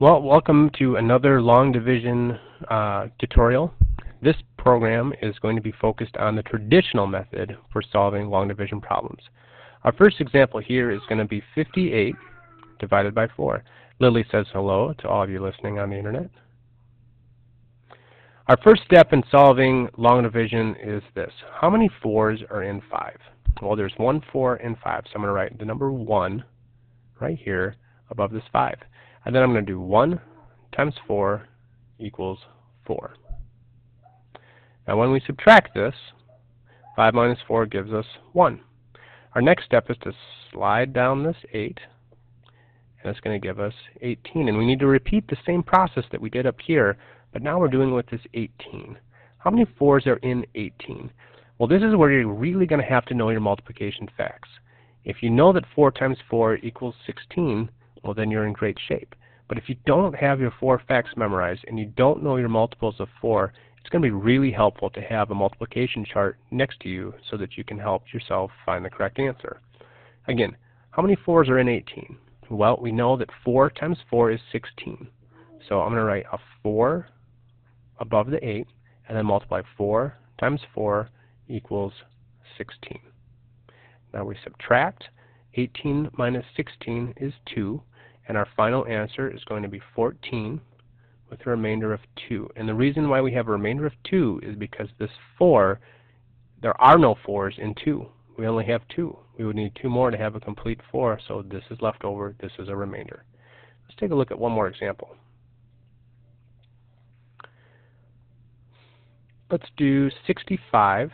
Well, welcome to another long division uh, tutorial. This program is going to be focused on the traditional method for solving long division problems. Our first example here is going to be 58 divided by 4. Lily says hello to all of you listening on the internet. Our first step in solving long division is this. How many 4s are in 5? Well, there's 1 4 in 5, so I'm going to write the number 1 right here above this 5. And then I'm going to do 1 times 4 equals 4. Now when we subtract this, 5 minus 4 gives us 1. Our next step is to slide down this 8, and it's going to give us 18. And we need to repeat the same process that we did up here, but now we're doing with this 18. How many 4s are in 18? Well, this is where you're really going to have to know your multiplication facts. If you know that 4 times 4 equals 16, well then you're in great shape. But if you don't have your four facts memorized and you don't know your multiples of 4, it's going to be really helpful to have a multiplication chart next to you so that you can help yourself find the correct answer. Again, how many 4s are in 18? Well, we know that 4 times 4 is 16. So I'm going to write a 4 above the 8 and then multiply 4 times 4 equals 16. Now we subtract. 18 minus 16 is 2. And our final answer is going to be 14 with a remainder of 2. And the reason why we have a remainder of 2 is because this 4, there are no 4s in 2. We only have 2. We would need 2 more to have a complete 4, so this is left over, this is a remainder. Let's take a look at one more example. Let's do 65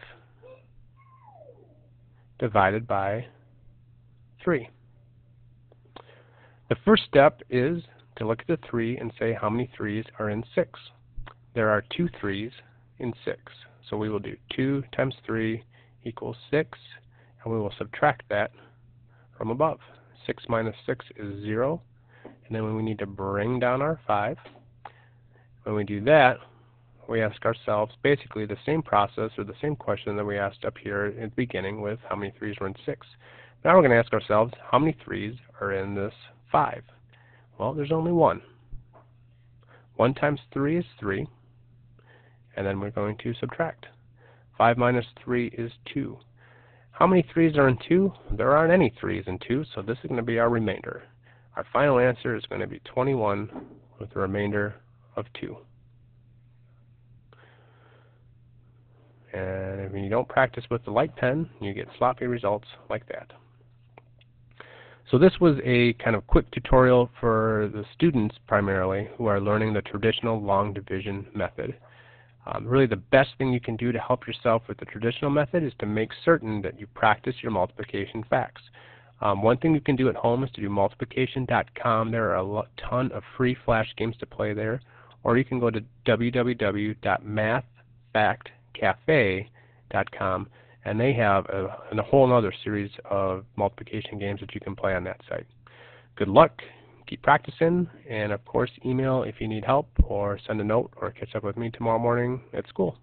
divided by 3. The first step is to look at the 3 and say how many 3's are in 6. There are two 3's in 6. So we will do 2 times 3 equals 6, and we will subtract that from above. 6 minus 6 is 0, and then we need to bring down our 5, when we do that, we ask ourselves basically the same process or the same question that we asked up here at the beginning with how many 3's were in 6. Now we're going to ask ourselves how many 3's are in this 5? Well, there's only one. 1 times 3 is 3, and then we're going to subtract. 5 minus 3 is 2. How many 3's are in 2? There aren't any 3's in 2, so this is going to be our remainder. Our final answer is going to be 21 with a remainder of 2. And if you don't practice with the light pen, you get sloppy results like that. So this was a kind of quick tutorial for the students primarily who are learning the traditional long division method. Um, really the best thing you can do to help yourself with the traditional method is to make certain that you practice your multiplication facts. Um, one thing you can do at home is to do multiplication.com. There are a ton of free flash games to play there. Or you can go to www.mathfactcafe.com and they have a, a whole other series of multiplication games that you can play on that site. Good luck, keep practicing, and of course email if you need help or send a note or catch up with me tomorrow morning at school.